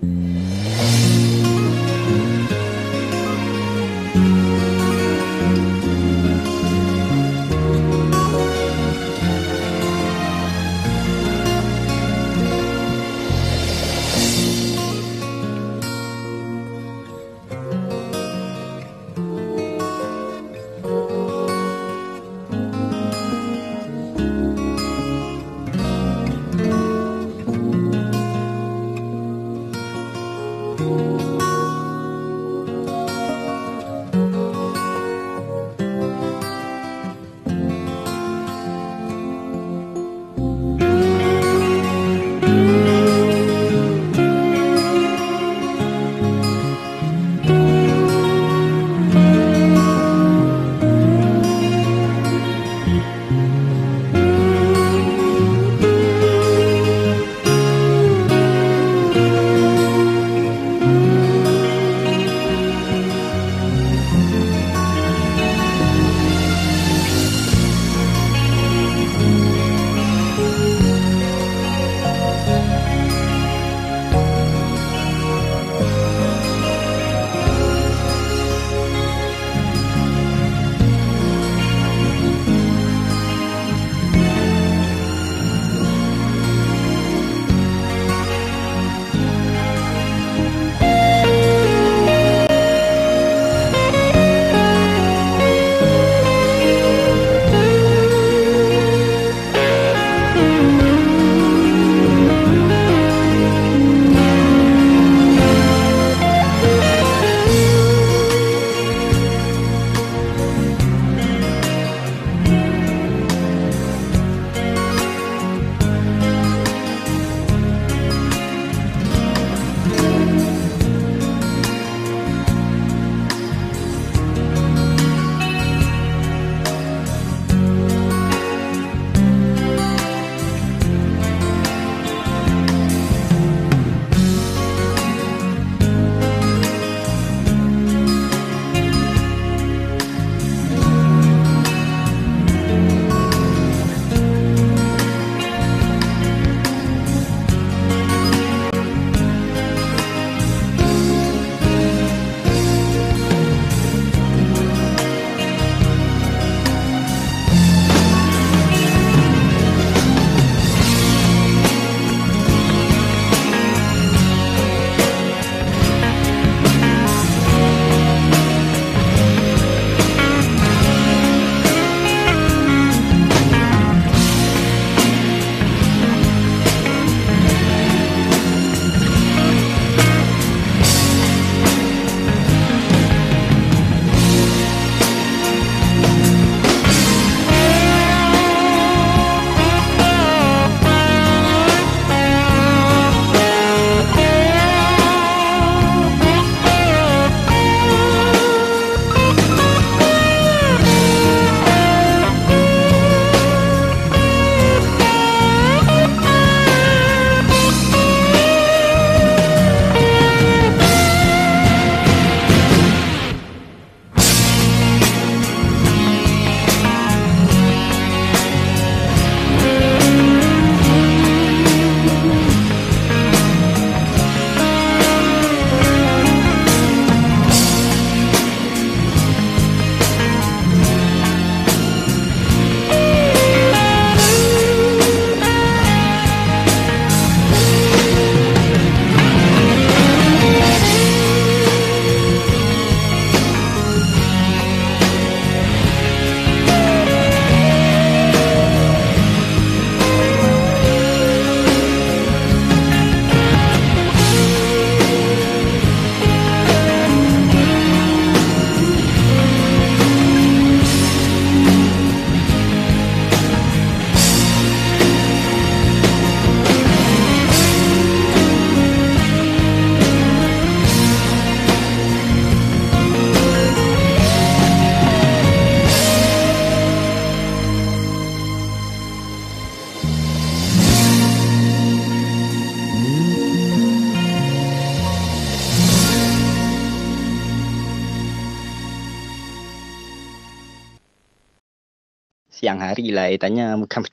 Mm-hmm. Siang hari lah. I tanya bukan